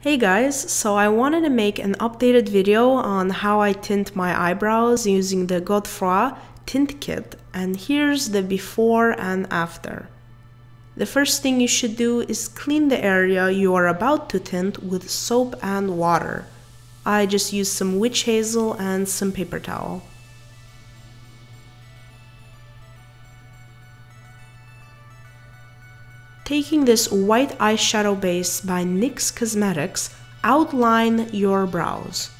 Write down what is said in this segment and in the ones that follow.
Hey guys, so I wanted to make an updated video on how I tint my eyebrows using the Godefroy tint kit and here's the before and after. The first thing you should do is clean the area you are about to tint with soap and water. I just used some witch hazel and some paper towel. Taking this white eyeshadow base by NYX Cosmetics, outline your brows,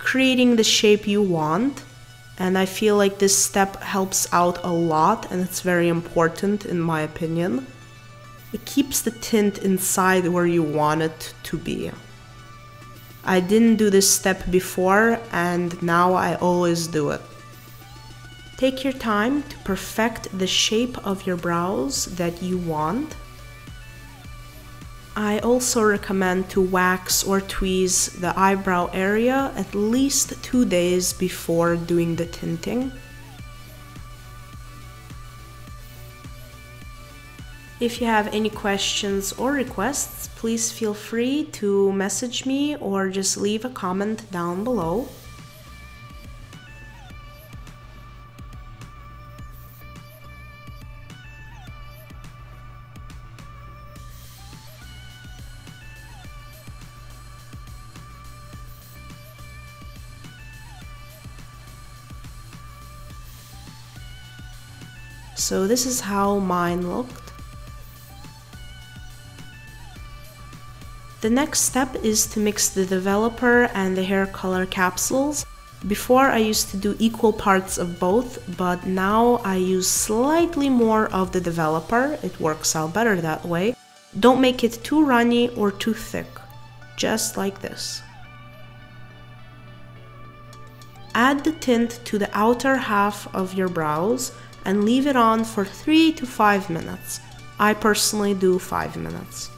creating the shape you want. And I feel like this step helps out a lot and it's very important in my opinion. It keeps the tint inside where you want it to be. I didn't do this step before and now I always do it. Take your time to perfect the shape of your brows that you want I also recommend to wax or tweeze the eyebrow area at least two days before doing the tinting. If you have any questions or requests, please feel free to message me or just leave a comment down below. So this is how mine looked. The next step is to mix the developer and the hair color capsules. Before I used to do equal parts of both, but now I use slightly more of the developer. It works out better that way. Don't make it too runny or too thick, just like this. Add the tint to the outer half of your brows and leave it on for 3 to 5 minutes. I personally do 5 minutes.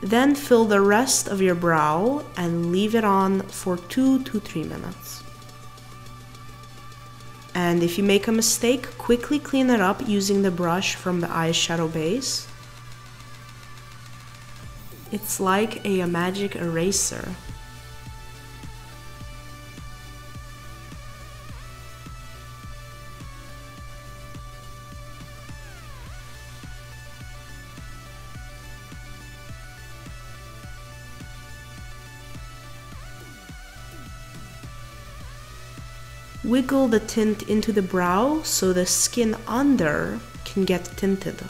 Then fill the rest of your brow and leave it on for 2 to 3 minutes. And if you make a mistake, quickly clean it up using the brush from the eyeshadow base. It's like a magic eraser. Wiggle the tint into the brow so the skin under can get tinted.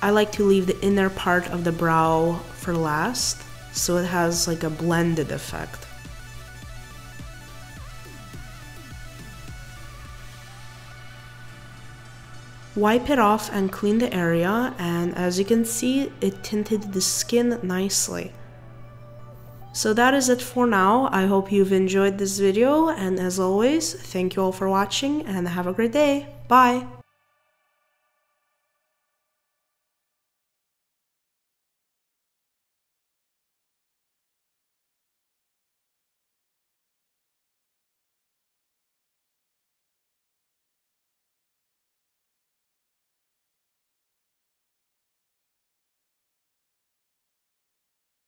I like to leave the inner part of the brow for last so it has like a blended effect. Wipe it off and clean the area and as you can see it tinted the skin nicely. So that is it for now. I hope you've enjoyed this video and as always, thank you all for watching and have a great day. Bye!